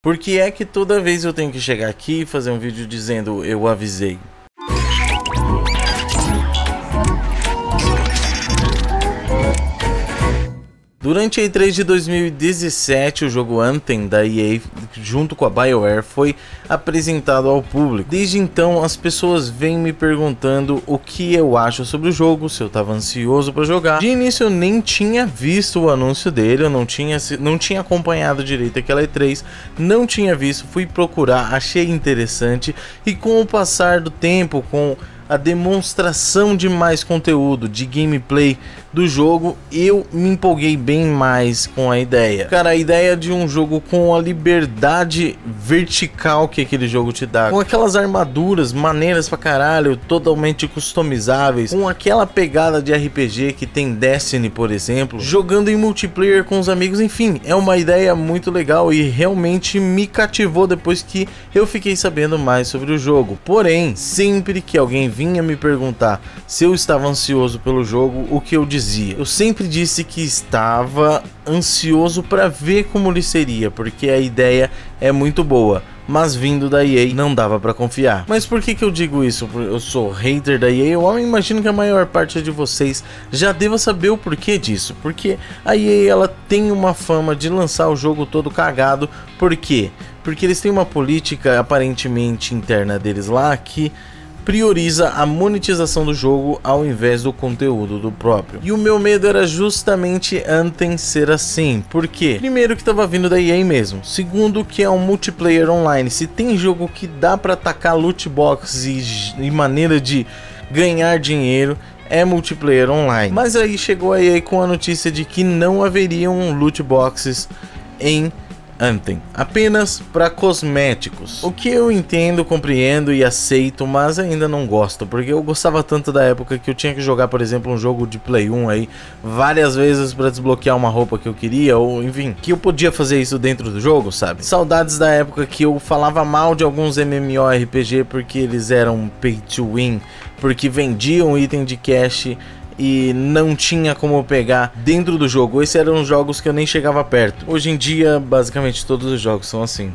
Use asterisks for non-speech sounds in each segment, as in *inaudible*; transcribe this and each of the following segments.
Por que é que toda vez eu tenho que chegar aqui e fazer um vídeo dizendo eu avisei? Durante a E3 de 2017, o jogo Anthem da EA, junto com a BioWare, foi apresentado ao público. Desde então, as pessoas vêm me perguntando o que eu acho sobre o jogo, se eu estava ansioso para jogar. De início, eu nem tinha visto o anúncio dele, eu não tinha, não tinha acompanhado direito aquela E3, não tinha visto, fui procurar, achei interessante e com o passar do tempo, com a demonstração de mais conteúdo, de gameplay do jogo, eu me empolguei bem mais com a ideia. Cara, a ideia de um jogo com a liberdade vertical que aquele jogo te dá, com aquelas armaduras maneiras pra caralho, totalmente customizáveis, com aquela pegada de RPG que tem Destiny, por exemplo, jogando em multiplayer com os amigos, enfim, é uma ideia muito legal e realmente me cativou depois que eu fiquei sabendo mais sobre o jogo. Porém, sempre que alguém vinha me perguntar se eu estava ansioso pelo jogo, o que eu dizia? Eu sempre disse que estava ansioso para ver como ele seria, porque a ideia é muito boa mas vindo da EA não dava para confiar. Mas por que que eu digo isso? Eu sou hater da EA, eu imagino que a maior parte de vocês já deva saber o porquê disso, porque a EA ela tem uma fama de lançar o jogo todo cagado, por quê? Porque eles têm uma política aparentemente interna deles lá que prioriza a monetização do jogo ao invés do conteúdo do próprio. E o meu medo era justamente Anthem ser assim. Por quê? Primeiro que estava vindo da EA mesmo. Segundo que é um multiplayer online. Se tem jogo que dá para atacar loot boxes e, e maneira de ganhar dinheiro, é multiplayer online. Mas aí chegou a EA com a notícia de que não haveriam loot boxes em Anthem, apenas para cosméticos. O que eu entendo, compreendo e aceito, mas ainda não gosto, porque eu gostava tanto da época que eu tinha que jogar, por exemplo, um jogo de Play 1 aí várias vezes para desbloquear uma roupa que eu queria, ou enfim, que eu podia fazer isso dentro do jogo, sabe? Saudades da época que eu falava mal de alguns MMORPG porque eles eram pay to win, porque vendiam item de cash e não tinha como pegar dentro do jogo. Esses eram os jogos que eu nem chegava perto. Hoje em dia, basicamente todos os jogos são assim.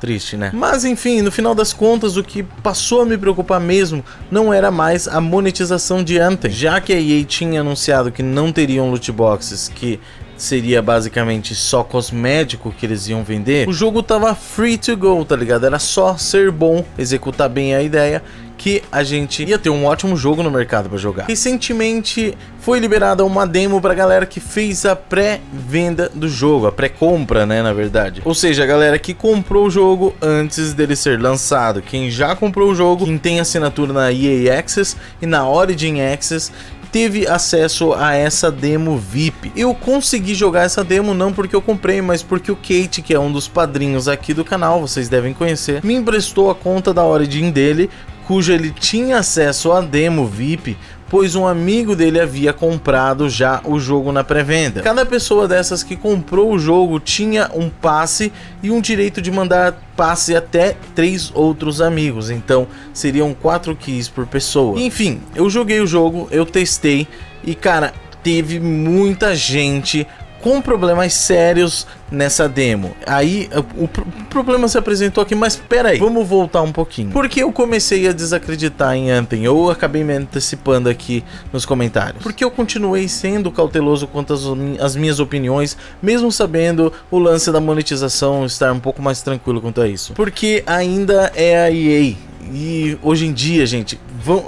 Triste, né? Mas enfim, no final das contas, o que passou a me preocupar mesmo não era mais a monetização de Anthem, já que a EA tinha anunciado que não teriam loot boxes, que seria basicamente só cosmético que eles iam vender, o jogo tava free to go, tá ligado? Era só ser bom, executar bem a ideia que a gente ia ter um ótimo jogo no mercado para jogar. Recentemente foi liberada uma demo para galera que fez a pré-venda do jogo, a pré-compra, né, na verdade. Ou seja, a galera que comprou o jogo antes dele ser lançado. Quem já comprou o jogo, quem tem assinatura na EA Access e na Origin Access teve acesso a essa demo VIP. Eu consegui jogar essa demo não porque eu comprei, mas porque o Kate, que é um dos padrinhos aqui do canal, vocês devem conhecer, me emprestou a conta da Origin dele cujo ele tinha acesso à demo VIP, pois um amigo dele havia comprado já o jogo na pré-venda. Cada pessoa dessas que comprou o jogo tinha um passe e um direito de mandar passe até três outros amigos, então seriam quatro keys por pessoa. Enfim, eu joguei o jogo, eu testei e cara, teve muita gente com problemas sérios nessa demo. Aí o, problema se apresentou aqui, mas pera aí, vamos voltar um pouquinho. Porque eu comecei a desacreditar em Anthem, eu acabei me antecipando aqui nos comentários. Porque eu continuei sendo cauteloso quanto às minhas opiniões, mesmo sabendo o lance da monetização estar um pouco mais tranquilo quanto a isso. Porque ainda é a EA, e hoje em dia, gente,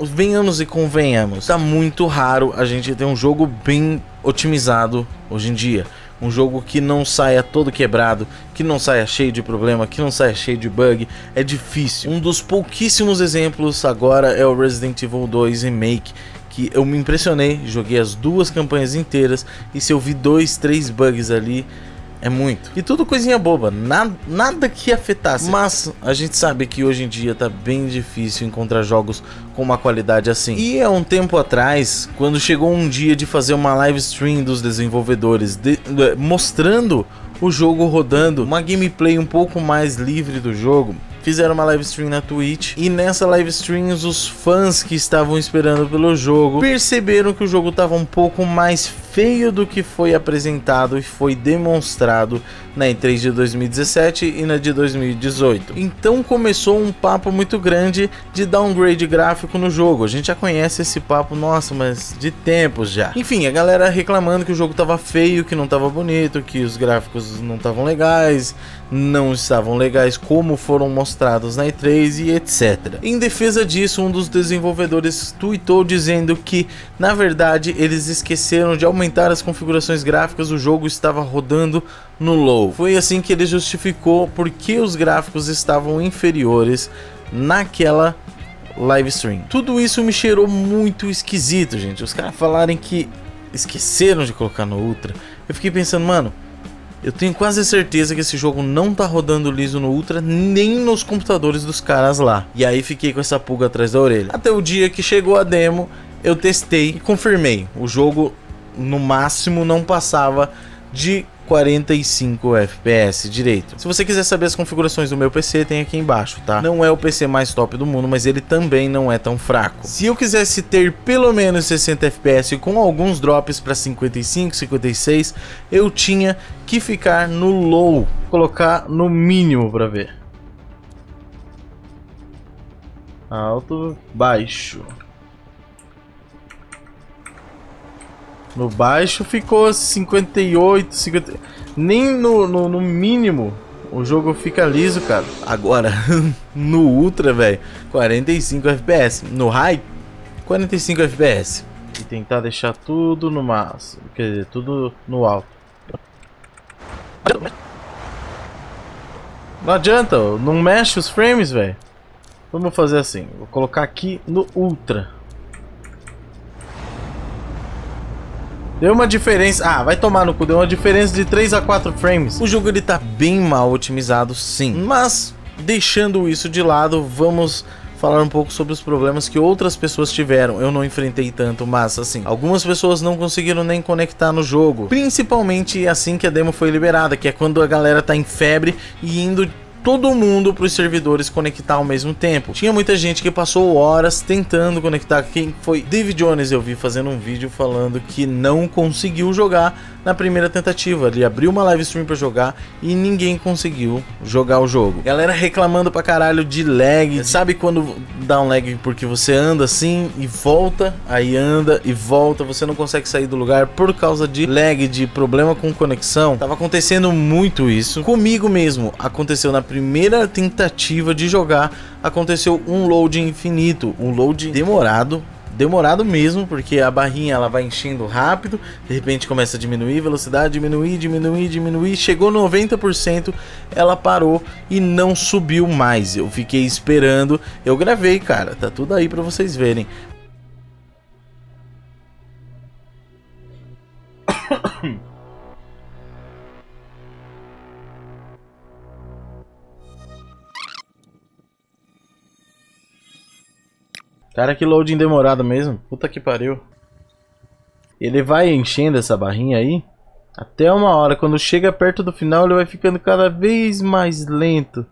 venhamos e convenhamos, tá muito raro a gente ter um jogo bem otimizado hoje em dia. Um jogo que não saia todo quebrado, que não saia cheio de problema, que não saia cheio de bug, é difícil. Um dos pouquíssimos exemplos agora é o Resident Evil 2 Remake, que eu me impressionei, joguei as duas campanhas inteiras e se eu vi dois, três bugs ali, é muito. E tudo coisinha boba, nada, nada que afetasse. Mas a gente sabe que hoje em dia tá bem difícil encontrar jogos com uma qualidade assim. E há um tempo atrás, quando chegou um dia de fazer uma live stream dos desenvolvedores, de, de, mostrando o jogo rodando, uma gameplay um pouco mais livre do jogo, fizeram uma live stream na Twitch e nessa live stream os fãs que estavam esperando pelo jogo perceberam que o jogo estava um pouco mais feio do que foi apresentado e foi demonstrado na E3 de 2017 e na de 2018. Então começou um papo muito grande de downgrade gráfico no jogo. A gente já conhece esse papo, nossa, mas de tempos já. Enfim, a galera reclamando que o jogo tava feio, que não tava bonito, que os gráficos não estavam legais, não estavam legais como foram mostrados na E3 e etc. Em defesa disso, um dos desenvolvedores tweetou dizendo que, na verdade, eles esqueceram de aumentar as configurações gráficas, o jogo estava rodando no low. Foi assim que ele justificou porque os gráficos estavam inferiores naquela live stream. Tudo isso me cheirou muito esquisito, gente. Os caras falarem que esqueceram de colocar no Ultra. Eu fiquei pensando, mano, eu tenho quase certeza que esse jogo não tá rodando liso no Ultra, nem nos computadores dos caras lá. E aí fiquei com essa pulga atrás da orelha. Até o dia que chegou a demo, eu testei e confirmei. O jogo, no máximo, não passava de 45 FPS direito. Se você quiser saber as configurações do meu PC, tem aqui embaixo, tá? Não é o PC mais top do mundo, mas ele também não é tão fraco. Se eu quisesse ter pelo menos 60 FPS com alguns drops para 55, 56, eu tinha que ficar no low, colocar no mínimo para ver. Alto, baixo. No baixo ficou 58, 50... Nem no, no, no mínimo o jogo fica liso, cara. Agora, *laughs* no Ultra, velho, 45 FPS. No High, 45 FPS. E tentar deixar tudo no máximo. Quer dizer, tudo no alto. Não adianta, não mexe os frames, velho. Vamos fazer assim. Vou colocar aqui no Ultra. Deu uma diferença. Ah, vai tomar no cu. Deu uma diferença de 3 a 4 frames. O jogo ele tá bem mal otimizado, sim. Mas, deixando isso de lado, vamos falar um pouco sobre os problemas que outras pessoas tiveram. Eu não enfrentei tanto, mas assim, algumas pessoas não conseguiram nem conectar no jogo. Principalmente assim que a demo foi liberada, que é quando a galera tá em febre e indo todo mundo para os servidores conectar ao mesmo tempo. Tinha muita gente que passou horas tentando conectar. Quem foi? David Jones eu vi fazendo um vídeo falando que não conseguiu jogar na primeira tentativa. Ele abriu uma live stream para jogar e ninguém conseguiu jogar o jogo. Galera reclamando pra caralho de lag. Sabe quando dá um lag porque você anda assim e volta, aí anda e volta, você não consegue sair do lugar por causa de lag, de problema com conexão. Tava acontecendo muito isso. Comigo mesmo aconteceu na primeira tentativa de jogar, aconteceu um load infinito, um load demorado demorado mesmo, porque a barrinha ela vai enchendo rápido, de repente começa a diminuir velocidade, diminuir, diminuir, diminuir, chegou no 90%, ela parou e não subiu mais. Eu fiquei esperando, eu gravei, cara, tá tudo aí para vocês verem. *coughs* Cara, que loading demorado mesmo. Puta que pariu. Ele vai enchendo essa barrinha aí. Até uma hora. Quando chega perto do final, ele vai ficando cada vez mais lento.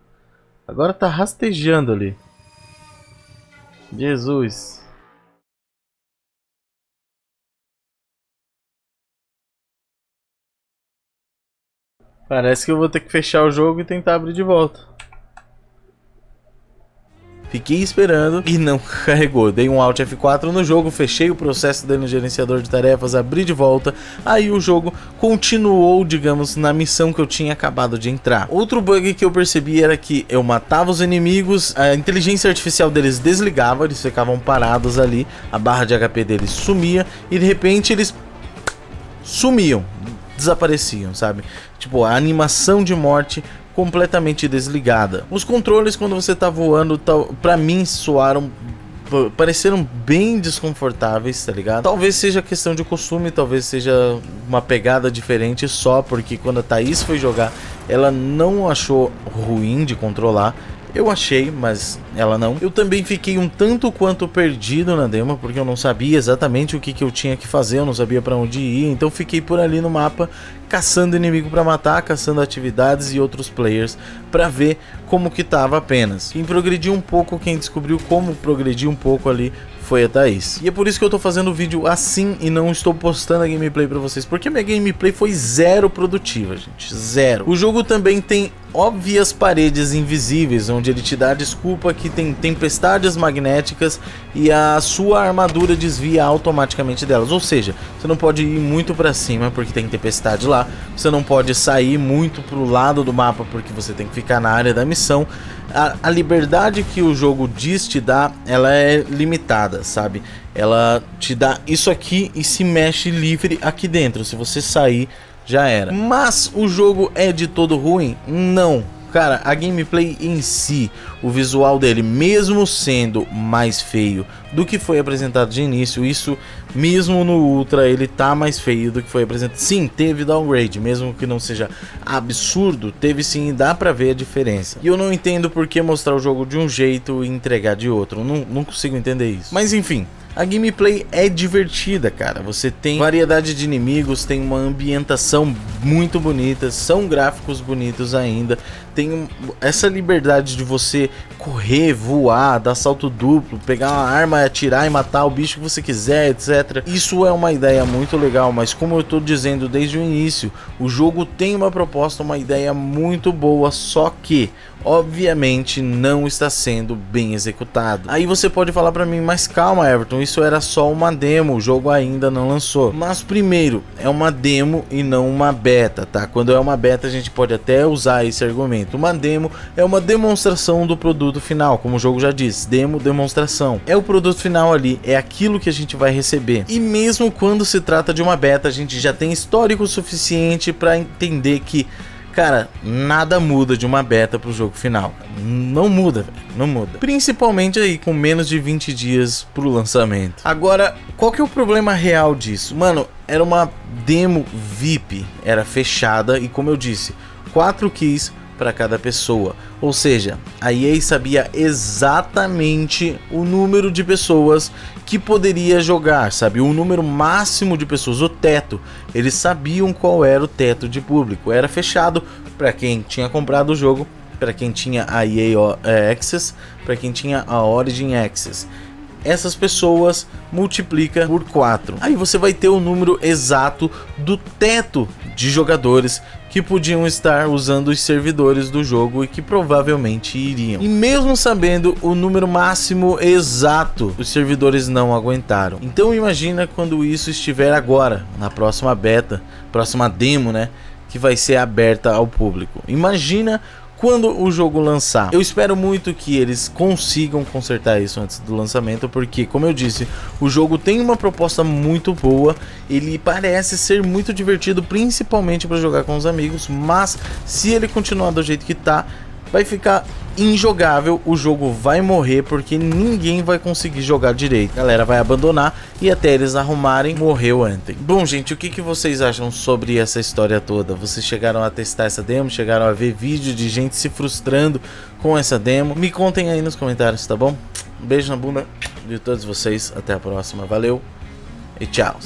Agora tá rastejando ali. Jesus. Parece que eu vou ter que fechar o jogo e tentar abrir de volta. Fiquei esperando e não *laughs* carregou. Dei um Alt F4 no jogo, fechei o processo dele no gerenciador de tarefas, abri de volta. Aí o jogo continuou, digamos, na missão que eu tinha acabado de entrar. Outro bug que eu percebi era que eu matava os inimigos, a inteligência artificial deles desligava, eles ficavam parados ali, a barra de HP deles sumia e de repente eles sumiam, desapareciam, sabe? Tipo, a animação de morte completamente desligada. Os controles quando você tá voando, para mim soaram pareceram bem desconfortáveis, tá ligado? Talvez seja questão de costume, talvez seja uma pegada diferente só porque quando a Thaís foi jogar, ela não achou ruim de controlar. Eu achei, mas ela não. Eu também fiquei um tanto quanto perdido na demo, porque eu não sabia exatamente o que, que eu tinha que fazer, eu não sabia para onde ir, então fiquei por ali no mapa caçando inimigo para matar, caçando atividades e outros players para ver como que tava apenas. Quem progrediu um pouco, quem descobriu como progredir um pouco ali foi a Thaís. E é por isso que eu tô fazendo o vídeo assim e não estou postando a gameplay pra vocês, porque minha gameplay foi zero produtiva, gente, zero. O jogo também tem óbvias paredes invisíveis, onde ele te dá a desculpa que tem tempestades magnéticas e a sua armadura desvia automaticamente delas. Ou seja, você não pode ir muito para cima porque tem tempestade lá, você não pode sair muito pro lado do mapa porque você tem que ficar na área da missão. A, a liberdade que o jogo diz te dá, ela é limitada, sabe? Ela te dá isso aqui e se mexe livre aqui dentro. Se você sair já era. Mas o jogo é de todo ruim? Não. Cara, a gameplay em si, o visual dele, mesmo sendo mais feio do que foi apresentado de início, isso mesmo no Ultra ele tá mais feio do que foi apresentado. Sim, teve downgrade, mesmo que não seja absurdo, teve sim, dá pra ver a diferença. E eu não entendo por que mostrar o jogo de um jeito e entregar de outro, não, não consigo entender isso. Mas enfim, a gameplay é divertida, cara. Você tem variedade de inimigos, tem uma ambientação muito bonita, são gráficos bonitos ainda. Tem essa liberdade de você correr, voar, dar salto duplo, pegar uma arma, atirar e matar o bicho que você quiser, etc. Isso é uma ideia muito legal, mas como eu estou dizendo desde o início, o jogo tem uma proposta, uma ideia muito boa, só que obviamente não está sendo bem executado. Aí você pode falar para mim, mas calma, Everton, isso era só uma demo, o jogo ainda não lançou. Mas primeiro, é uma demo e não uma beta, tá? Quando é uma beta, a gente pode até usar esse argumento. Uma demo é uma demonstração do produto final, como o jogo já diz, demo, demonstração. É o produto final ali, é aquilo que a gente vai receber. E mesmo quando se trata de uma beta, a gente já tem histórico suficiente para entender que Cara, nada muda de uma beta pro jogo final. Não muda. Não muda. Principalmente aí com menos de 20 dias pro lançamento. Agora, qual que é o problema real disso? Mano, era uma demo VIP, era fechada e como eu disse, 4 keys para cada pessoa. Ou seja, a EA sabia exatamente o número de pessoas que poderia jogar, sabe? O número máximo de pessoas, o teto. Eles sabiam qual era o teto de público. Era fechado para quem tinha comprado o jogo, para quem tinha a EA Access, para quem tinha a Origin Access essas pessoas multiplica por 4. Aí você vai ter o número exato do teto de jogadores que podiam estar usando os servidores do jogo e que provavelmente iriam. E mesmo sabendo o número máximo exato, os servidores não aguentaram. Então imagina quando isso estiver agora, na próxima beta, próxima demo, né, que vai ser aberta ao público. Imagina quando o jogo lançar. Eu espero muito que eles consigam consertar isso antes do lançamento, porque, como eu disse, o jogo tem uma proposta muito boa, ele parece ser muito divertido, principalmente para jogar com os amigos, mas se ele continuar do jeito que tá, vai ficar injogável, o jogo vai morrer porque ninguém vai conseguir jogar direito. A galera vai abandonar e até eles arrumarem, morreu Anthem. Bom, gente, o que, que vocês acham sobre essa história toda? Vocês chegaram a testar essa demo? Chegaram a ver vídeo de gente se frustrando com essa demo? Me contem aí nos comentários, tá bom? Um beijo na bunda de todos vocês, até a próxima, valeu e tchau!